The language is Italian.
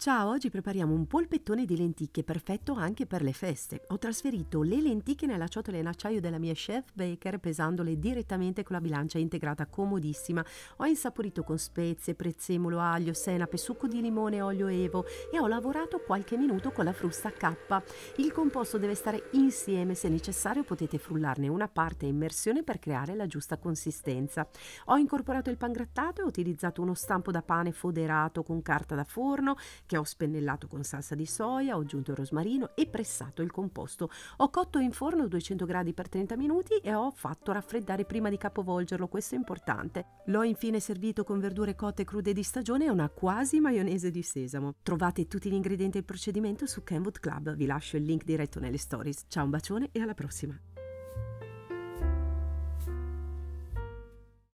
Ciao, oggi prepariamo un polpettone di lenticchie perfetto anche per le feste. Ho trasferito le lenticchie nella ciotola in acciaio della mia chef baker pesandole direttamente con la bilancia integrata comodissima. Ho insaporito con spezie, prezzemolo, aglio, senape, succo di limone olio evo e ho lavorato qualche minuto con la frusta K. Il composto deve stare insieme, se necessario potete frullarne una parte a immersione per creare la giusta consistenza. Ho incorporato il pangrattato e ho utilizzato uno stampo da pane foderato con carta da forno che ho spennellato con salsa di soia, ho aggiunto il rosmarino e pressato il composto. Ho cotto in forno a 200 gradi per 30 minuti e ho fatto raffreddare prima di capovolgerlo, questo è importante. L'ho infine servito con verdure cotte crude di stagione e una quasi maionese di sesamo. Trovate tutti gli ingredienti e il procedimento su Kenwood Club, vi lascio il link diretto nelle stories. Ciao un bacione e alla prossima!